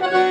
Bye.